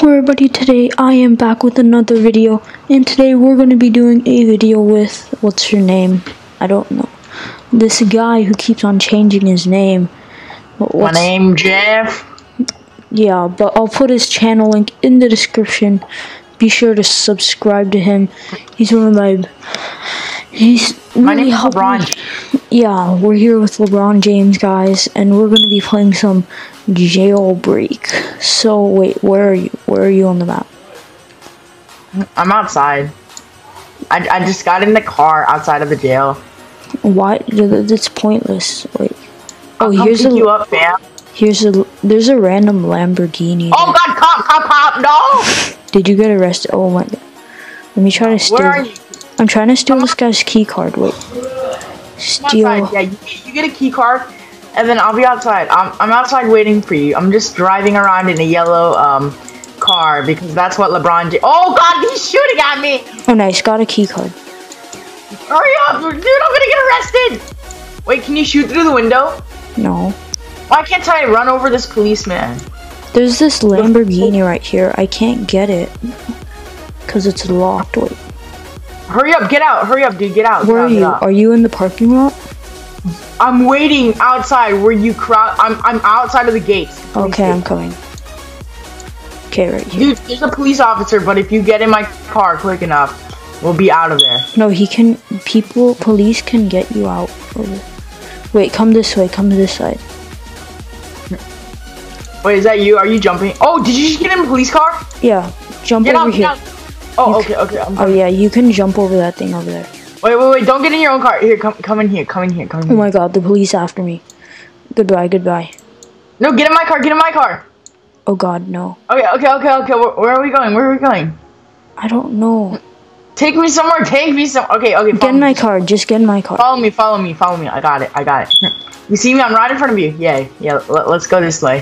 Hello everybody, today I am back with another video, and today we're going to be doing a video with, what's your name? I don't know. This guy who keeps on changing his name. What- My name Jeff. Yeah, but I'll put his channel link in the description. Be sure to subscribe to him. He's one of my... He's really My name is me- LeBron. Yeah, we're here with LeBron James, guys, and we're gonna be playing some jailbreak. So wait, where are you? Where are you on the map? I'm outside. I, I just got in the car outside of the jail. Why? That's pointless. Wait. Oh, I'll here's a you up, fam. here's a there's a random Lamborghini. Oh God, cop, cop, cop! No! Did you get arrested? Oh my. God. Let me try to steal. Where are you? I'm trying to steal this guy's key card. Wait. Steal. Yeah, you, you get a key card, and then I'll be outside. I'm I'm outside waiting for you. I'm just driving around in a yellow um car because that's what LeBron. J- oh God, he's shooting at me! Oh, nice. Got a key card. Hurry up, dude! I'm gonna get arrested. Wait, can you shoot through the window? No. Why can't I run over this policeman? There's this Lamborghini right here. I can't get it because it's locked. Wait. Hurry up, get out! Hurry up, dude, get out! get Where are out, get you? Are you in the parking lot? I'm waiting outside where you crowd. I'm I'm outside of the gates. Okay, I'm coming. Okay, right here. Dude, there's a police officer, but if you get in my car quick enough, we'll be out of there. No, he can. People, police can get you out. Wait, come this way. Come to this side. Wait, is that you? Are you jumping? Oh, did you just get in a police car? Yeah, jump Get over out, here. out. Oh, okay, okay. I'm Oh yeah, you can jump over that thing over there. Wait, wait, wait! Don't get in your own car. Here, come, come in here. Come in here. Come in here. Oh my god, the police after me. Goodbye, goodbye. No, get in my car. Get in my car. Oh god, no. Okay, okay, okay, okay. Where, where are we going? Where are we going? I don't know. Take me somewhere. Take me some. Okay, okay. Get in my me. car. Just get in my car. Follow me. Follow me. Follow me. I got it. I got it. You see me? I'm right in front of you. Yeah, yeah. Let, let's go this way.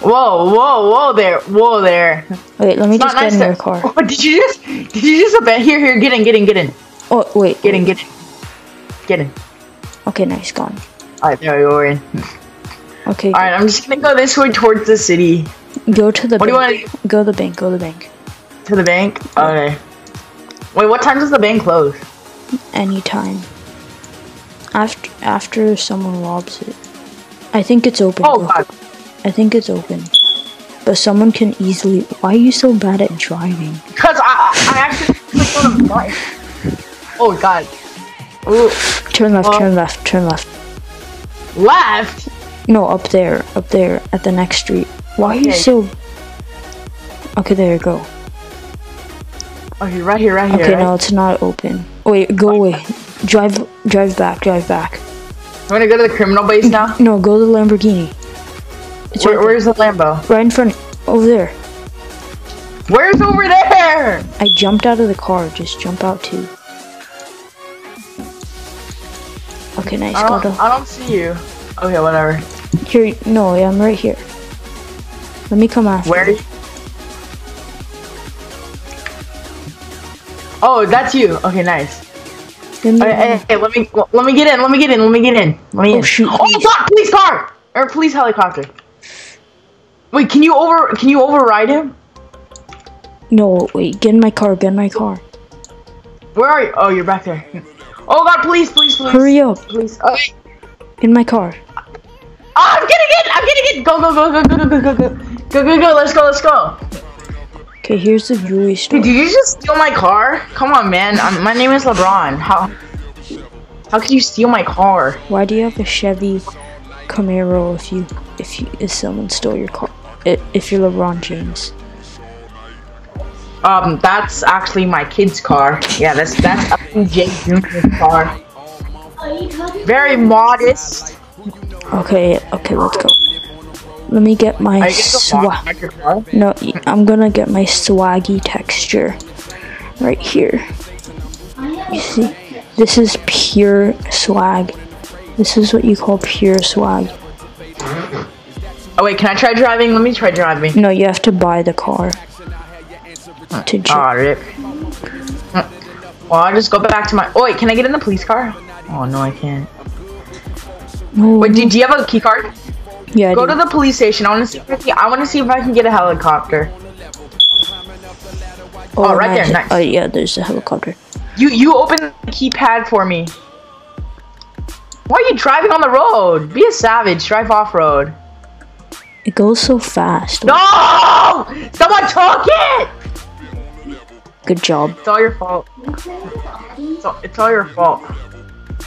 Whoa, whoa, whoa there. Whoa there. Wait, let me It's just get nice in your car. Oh, did you just? Did you just abandon? Here, here. Get in. Get in. Get in. Oh wait. Get in. Get in. Get in. Okay, nice, gone. All right, there you're in. Okay, All right, I'm just gonna go this way towards the city, go to the What do you bank. Go to the bank. Go to the bank. to the bank. Okay. Wait, what time does the bank close? Anytime. After after someone robs it. I think it's open. Oh God. I think it's open. But someone can easily. Why are you so bad at driving? Because I, I I actually Oh God. Ooh, Turn left. Well- turn left. Turn left. left. No, up there. Up there at the next street. Why are you so? Okay, there you go. Okay, right here, right here. Okay, right? no, it's not open. Wait, go away. Drive. Drive back. Drive back. I'm gonna go to the criminal base now. No, go to the Lamborghini. It's Where, right, where's the Lambo? right in front. Over there. Where's over there? I jumped out of the car. Just jump out too. Okay, nice. I don't, I don't see you. Okay, whatever. here. No, yeah, I'm right here. Let me come after. Where? you. Oh, that's you. Okay, nice. Let me- Hey, hey, hey, let me let me get in. Let me get in. Let me get in. Let me Oh, in. shoot, Oh please. Police car or police helicopter. Wait, can you over? Can you override him? No, wait. Get in my car. Get in my car. Where are you? Oh, you're back there. Oh God! Police! Police! Police! Hurry up. Police! Oh, wait. Get in my car. Oh, I'm getting in! I'm getting in! Go! Go! Go! Go! Go! Go! Go! Go! Go! Go! Go! Go! Let's go! Let's go! Okay, here's the jewelry store. Hey, did you just steal my car? Come on, man. Um, my name is LeBron. How? How could you steal my car? Why do you have a Chevy Camaro if you if you if someone stole your car? If you're LeBron James. Um, that's actually my kid's car. Yeah, that's that's Jr.'s car. Very modest. Okay, okay, let's go. Let me get my Are you gonna go swag. walk back your car? No, I'm gonna get my swaggy texture right here. You see, this is pure swag. This is what you call pure swag. Oh wait, can I try driving? Let me try driving. No, you have to buy the car to dri- Oh, rip. Well, I'll just go back to my. Oh wait, can I get in the police car? Oh no, I can't. No, Wait, do, do you have a key card? yeah, I Go do. to the police station. I want to see. If I, can, I want to see if I can get a helicopter. Oh, oh right there, nice. Oh yeah, there's a helicopter. You you open the keypad for me. Why are you driving on the road? Be a savage. Drive off road. It goes so fast. No! Someone took it! Good job. It's all your fault. It's all, it's all your fault.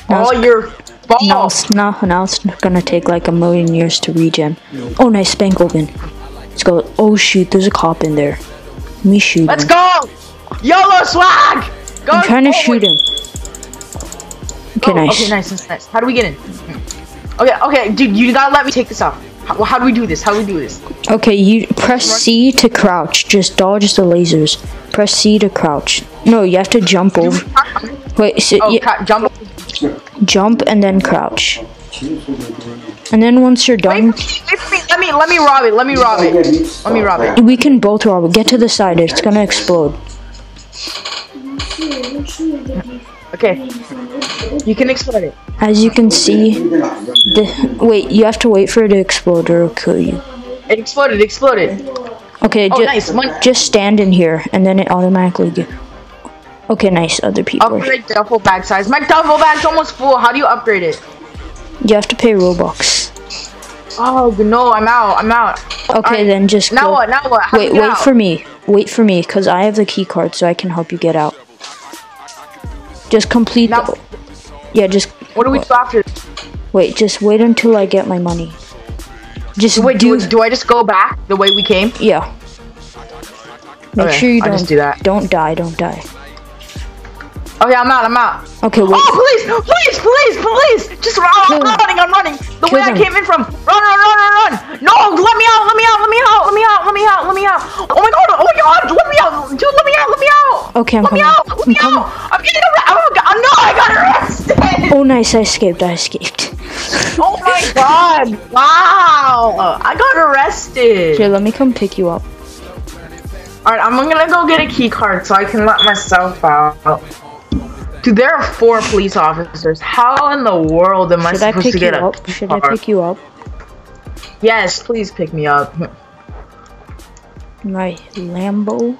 All your fault. Now it's, now, now it's gonna take like a million years to regen. Oh, nice spank open. Let's go. Oh shoot, there's a cop in there. Let me shoot Let's him. go! YOLO swag! Go! I'm trying to shoot him. Okay, Oh, nice. Okay, nice, nice, nice. How do we get in? Okay, okay, dude, you gotta let me take this off. How, how do we do this? How do we do this? Okay, you press C to crouch. Just dodge the lasers. Press C to crouch. No, you have to jump over. Wait, so, Oh, yeah, ca- jump. jump and then crouch. And then once you're done, wait for me. Let me, let me rob it. Let me rob it. Let me rob it. we can both rob it. Get to the side. It's gonna explode. Okay, you can explode it. As you can see, the wait. You have to wait for it to explode or it'll kill you. It exploded. Exploded. Okay, Oh, ju- nice. One. just stand in here, and then it automatically. Get- okay, nice. Other people. Upgrade duffel bag size. My duffel bag's almost full. How do you upgrade it? You have to pay Robux. Oh no, I'm out. I'm out. Okay, Alright, then just Now go. what? Now what? How Wait, wait out? for me. Wait for me, cause I have the key card, so I can help you get out. Just complete. Now- the, yeah, just What do we do after? wait. Just wait until I get my money. Just Wait, do. do, do I just go back the way we came? yeah. Make Okay, sure you don't just do that. Don't die. Don't die. Okay, I'm out. I'm out. Okay, wait. Oh, police! Police! Police! Police! Just run! I'm running! I'm running! The Kill way them. I came in from! Run! Run! Run! Run! Run! No! Let me out! Let me out! Let me out! Let me out! Let me out! Let me out! Oh my god! Let me out! Dude, let me out! Let me out! Okay, I'm let me coming. out! Let I'm me coming. Oh, out! I'm getting arrested! Oh my god! No! I got arrested! Oh, nice. I escaped. I escaped. Oh my god! Wow! I got arrested! Here, let me come pick you up. Alright, I'm gonna go get a key card so I can let myself out. Dude, there are four police officers. How in the world am I Should I supposed pick to you a up? Should I pick you up? Yes, please pick me up. My Lambo.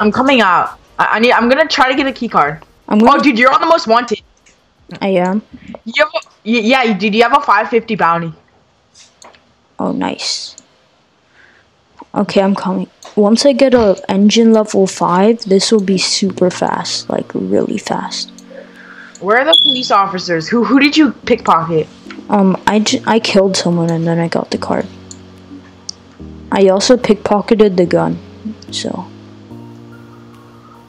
I'm coming out. I, I need. I'm gonna try to get a key card. I'm Oh, gonna. dude, you're on the most wanted. I am. You have yeah, you- dude. You have a 550 bounty. Oh, nice. Okay, I'm coming. Once I get a engine level five, this will be super fast, like really fast. Where are the police officers? Who who did you pickpocket? Um, I, j- I killed someone and then I got the card. I also pickpocketed the gun, so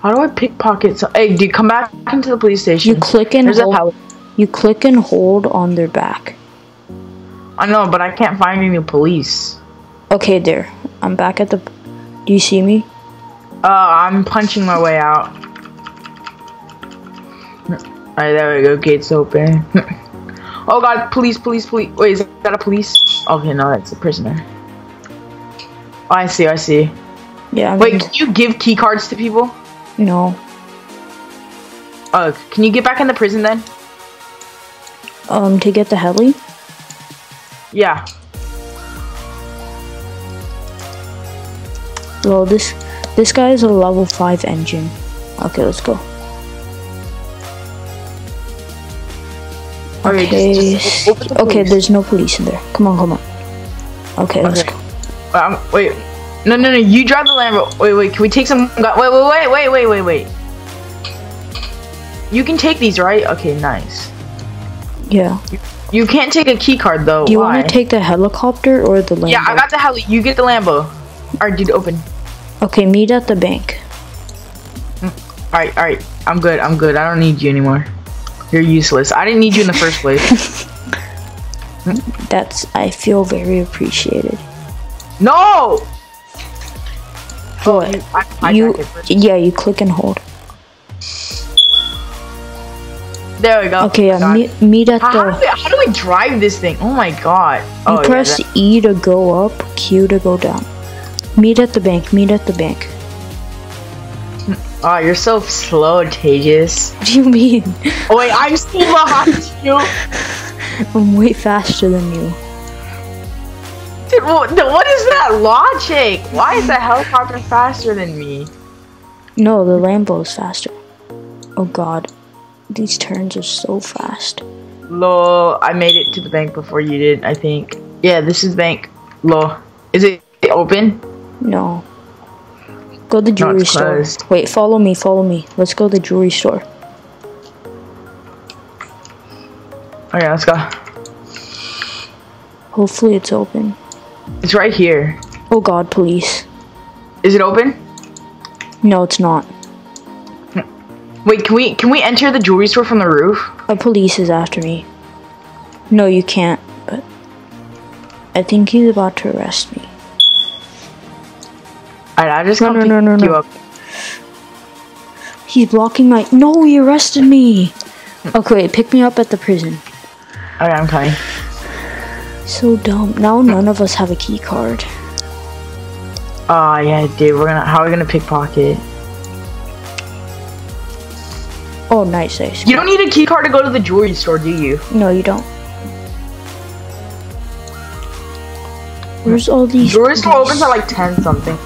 How do I pickpocket? So, hey, dude, come back into the police station. you click and There's hold. You click and hold on their back. I know, but I can't find any police. Okay, there. I'm back at the. Do you see me? Uh, I'm punching my way out. Alright, there we go. Gates open. oh god, police, police, police. Wait, is that a police? Okay, no, that's a prisoner. Oh, I see, I see. Yeah. I'm Wait, can you give key cards to people? No. Uh, can you get back in the prison then? Um, to get the heli. Yeah. Well, this this guy is a level five engine. Okay, let's go. Okay, Okay. just, just the okay, there's no police in there. Come on, come on. Okay, let's Okay. go. Um, wait. No, no, no. You drive the Lambo. Wait, wait. Can we take some? Wait, wait, wait, wait, wait, wait, wait. You can take these, right? Okay, nice. Yeah. You can't take a key card though. Do you Why? want to take the helicopter or the Lambo? Yeah, I got the heli. You get the Lambo. Alright, dude, open. Okay, meet at the bank. Mm, alright, alright. I'm good. I'm good. I don't need you anymore. You're useless. I didn't need you in the first place. That's. I feel very appreciated. no. Oh, I, I you. got it first. Yeah, you click and hold. There we go. Okay, yeah, meet meet at How, how, do the. we, how do we drive this thing? Oh my god. You Oh, yeah, press that- E to go up, Q to go down. Meet at the bank. Meet at the bank. oh, you're so slow, Tejas. What do you mean? Oh wait, I'm still behind you. I'm way faster than you. What, what is that logic? Why is the helicopter faster than me? No, the Lambo is faster. Oh god. These turns are so fast. Lol, I made it to the bank before you did, I think. Yeah, this is bank. Lol. Is it open? No. Go to the jewelry it's store. closed. Wait, follow me, follow me. Let's go to the jewelry store. Okay, let's go. Hopefully it's open. It's right here. Oh god, police. Is it open? No, it's not. Wait, can we can we enter the jewelry store from the roof? A police is after me. No, you can't, but I think he's about to arrest me. Alright, I just No, no, no, pick no, you no. up. He's blocking my. No, he arrested me! Hmm. Okay, wait, pick me up at the prison. Okay, I'm coming. So dumb. Now none of us have a key card. Oh yeah, dude, we're gonna how are we gonna pickpocket? Oh, nice, nice. You don't need a key card to go to the jewelry store, do you? No, you don't. Where's all these? Jewelry store opens at like ten something.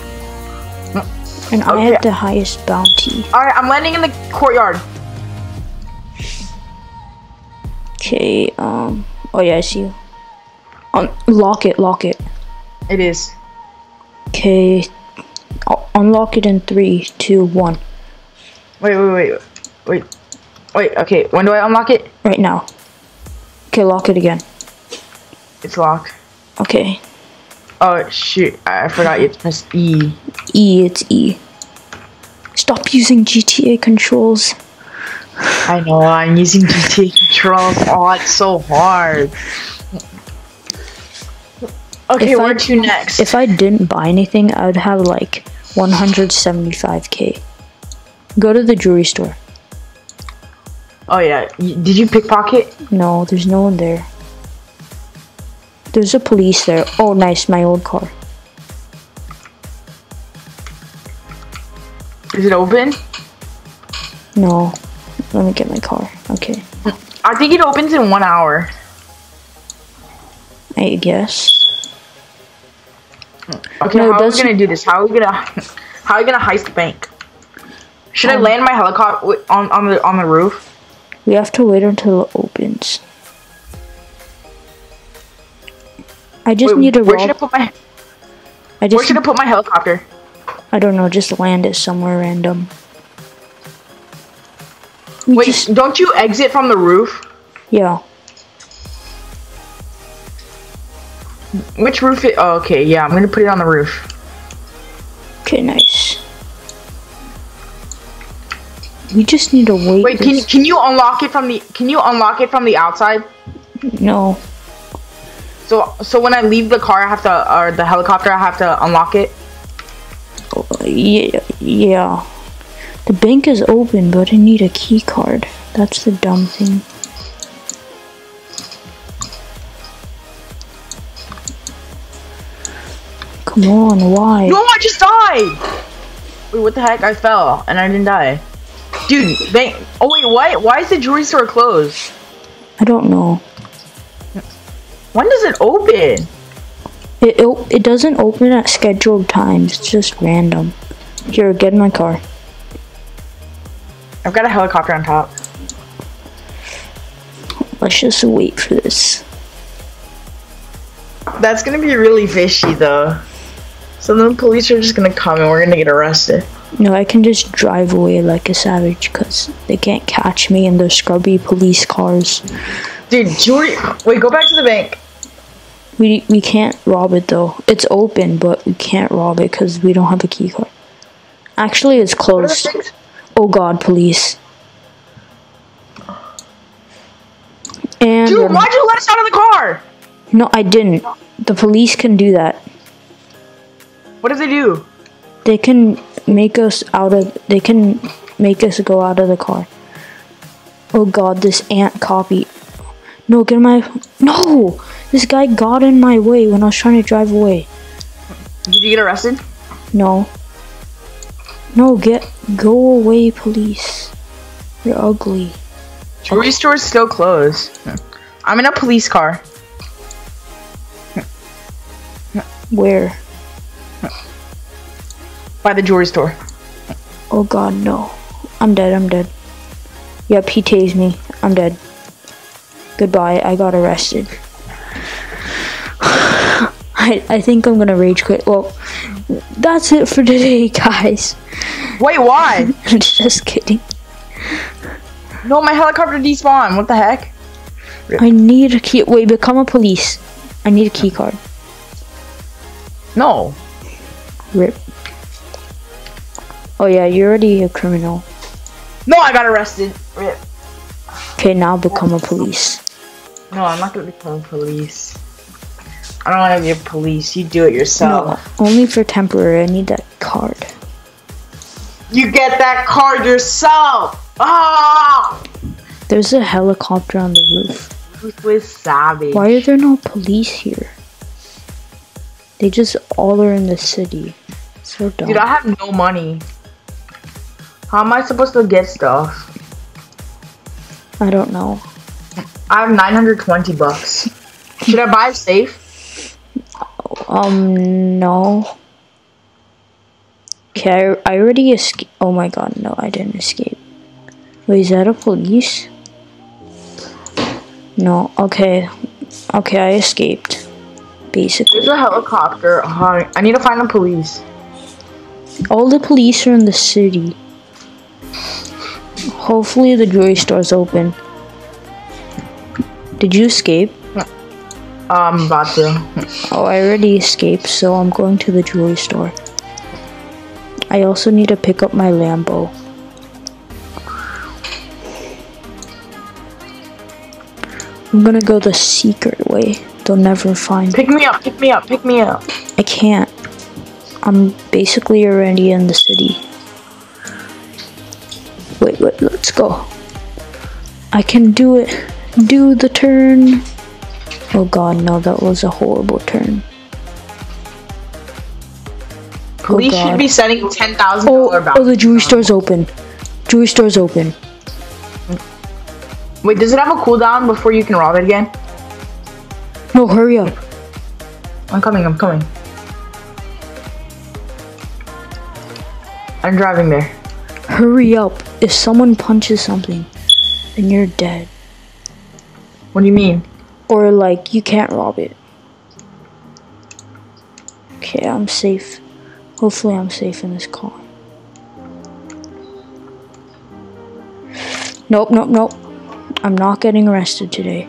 And I Okay. have the highest bounty. Alright, I'm landing in the courtyard. Okay, um. Oh, yeah, I see you. Un- lock it, lock it. It is. Okay. Unlock it in three, two, one. Wait, wait, wait, wait, wait. Okay, when do I unlock it? Right now. Okay, lock it again. It's locked. Okay. Oh shoot! I I forgot you have to press E. E, it's E. Stop using GTA controls. I know I'm using GTA controls. Oh, it's so hard. Okay, If I- where to next? If I didn't buy anything, I would have like 175k. Go to the jewelry store. oh yeah, did you pickpocket? No, there's no one there. There's a police there. Oh, nice, my old car. Is it open? No, let me get my car. Okay, I think it opens in one hour. I guess. Okay, No, how are we gonna do this? How are we gonna how are we gonna heist the bank? Should I Um, land my helicopter on on the on the roof? We have to wait until it opens. I just Wait, need to where should I put my I just. where should I put my helicopter? I don't know. Just land it somewhere random. We Wait, just- don't you exit from the roof? yeah. Which roof? It, oh, okay, yeah, I'm gonna put it on the roof. Okay, nice. We just need to wait. Wait, can can you unlock it from the can you unlock it from the outside? No. So so when I leave the car, I have to or the helicopter, I have to unlock it. Uh, Yeah, yeah. The bank is open, but I need a key card. That's the dumb thing. Come on, why? No, I just died. Wait, what the heck? I fell and I didn't die. Dude, bank. Oh wait, why why is the jewelry store closed? I don't know. When does it open? It, it it doesn't open at scheduled times. It's just random. Here, get in my car. I've got a helicopter on top. Let's just wait for this. That's gonna be really fishy though. So then the police are just gonna come and we're gonna get arrested. No, I can just drive away like a savage because they can't catch me in their scrubby police cars. Dude, jewelry. Wait, go back to the bank. We we can't rob it though. It's open, but we can't rob it because we don't have a key card. Actually, it's What are the closed. Oh God, police! And Dude, um, why'd you let us out of the car? no, I didn't. The police can do that. What does it do? They can make us out of. They can make us go out of the car. Oh God, this ant copy. No, get in my. No, this guy got in my way when I was trying to drive away. Did you get arrested? No. No, get go away, police. You're ugly. Jewelry store is still closed. I'm in a police car. Where? By the jewelry store. Oh god, no. I'm dead, I'm dead. Yep, he tased me. I'm dead. Goodbye, I got arrested. I, I think I'm gonna rage quit. Well, that's it for today, guys. Wait, why? Just kidding. no, my helicopter despawned. What the heck? I need a key. Wait, become a police. I need a key card. No. Rip. Oh yeah, you're already a criminal. No, I got arrested. Rip. Okay, now become a police. No, I'm not gonna become a police. I don't want to be a police. You do it yourself. No, only for temporary. I need that card. You get that card yourself. Ah! There's a helicopter on the roof. Ruthless savage. Why are there no police here? They just all are in the city. So dumb. Dude, I have no money. How am I supposed to get stuff? I don't know. I have 920 bucks. Should I buy a safe? Um, no. Okay, I, I already escaped. Oh my god, no, I didn't escape. Wait, is that a police? No, okay. Okay, I escaped. Basically. There's a helicopter. Uh, I need to find the police. All the police are in the city. Hopefully the jewelry store's open. Did you escape? I'm about to. Oh, I already escaped, so I'm going to the jewelry store. I also need to pick up my Lambo. I'm gonna go the secret way. They'll never find me. Pick me up, pick me up, pick me up. I can't. I'm basically already in the city. Wait, wait, let's go. I can do it. Do the turn. Oh god, no, that was a horrible turn. Oh Police God. should be sending ten thousand Oh, dollar oh, oh the jewelry store's open. Jewelry store's open. Wait, does it have a cooldown before you can rob it again? No, hurry up. I'm coming, I'm coming. I'm driving there. Hurry up. If someone punches something, then you're dead. What do you mean? Or like, you can't rob it. Okay, I'm safe. Hopefully I'm safe in this car. Nope, nope, nope. I'm not getting arrested today.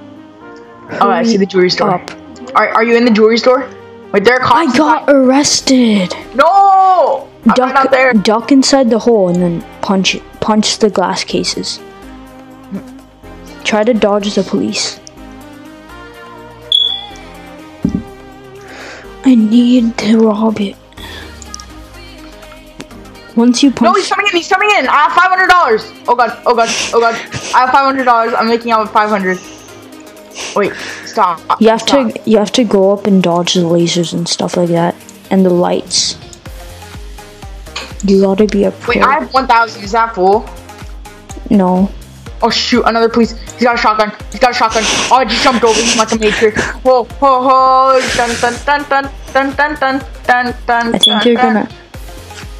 Oh, I see the jewelry store. Up. Are, are you in the jewelry store? Wait, there are I got arrested. No! Duck, duck inside the hole and then punch it. Punch the glass cases. Try to dodge the police. I need to rob it. Once you punch, No, he's coming in. He's coming in. I have five hundred dollars. Oh god. Oh god. Oh god. I have five hundred dollars. I'm making out with five hundred. Wait. Stop. you have Stop. to you have to go up and dodge the lasers and stuff like that, and the lights. You gotta be a pro. Wait. I have one thousand. Is that full? no. Oh shoot! Another police. He's got a shotgun. He's got a shotgun. Oh, I just jumped over him like a matrix. Whoa, whoa, whoa! Dun dun dun dun dun dun dun dun dun. I think dun, you're dun. gonna.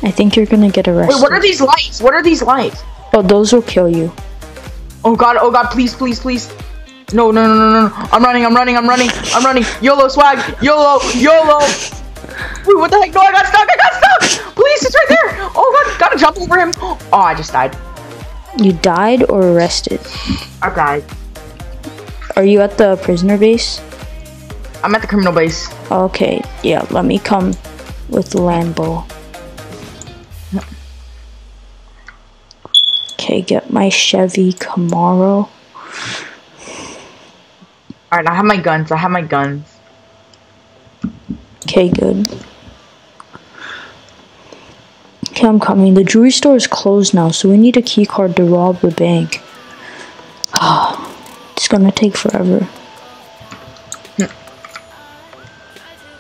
I think you're gonna get arrested. Wait, what are these lights? What are these lights? Oh, those will kill you. Oh god, oh god, please, please, please. No, no, no, no, no. I'm running, I'm running, I'm running, I'm running. YOLO swag, YOLO, YOLO. Wait, what the heck? No, I got stuck, I got stuck. Police, it's right there. Oh god, gotta jump over him. Oh, I just died. You died or arrested? I died. Are you at the prisoner base? I'm at the criminal base. Okay, yeah, let me come with Lambo. Okay, get my Chevy Camaro. Alright, I have my guns, I have my guns. Okay, good. Okay, I'm coming. The jewelry store is closed now, so we need a key card to rob the bank. Ah, it's gonna take forever.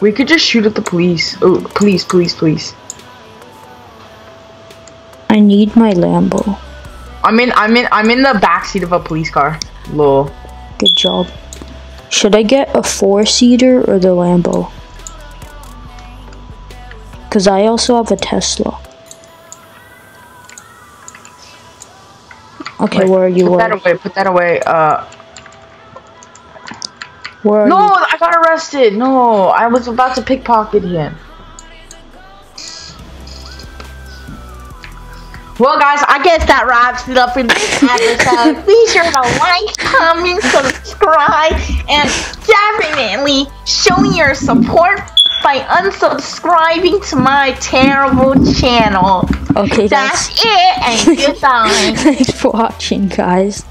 We could just shoot at the police. Oh, police, police, police. I need my Lambo. I'm in, I'm in, I'm in the backseat of a police car. Lol. Good job. Should I get a four seater or the Lambo? Because I also have a Tesla. Okay, Wait, where are you? Put that away. Put that away. Uh. where No, you? I got arrested. No, I was about to pickpocket him. Well, guys, I guess that wraps it up for this episode. Be sure to like, comment, subscribe, and definitely show your support by unsubscribing to my terrible channel. Okay, That's guys. it, and goodbye. Thanks for watching, guys.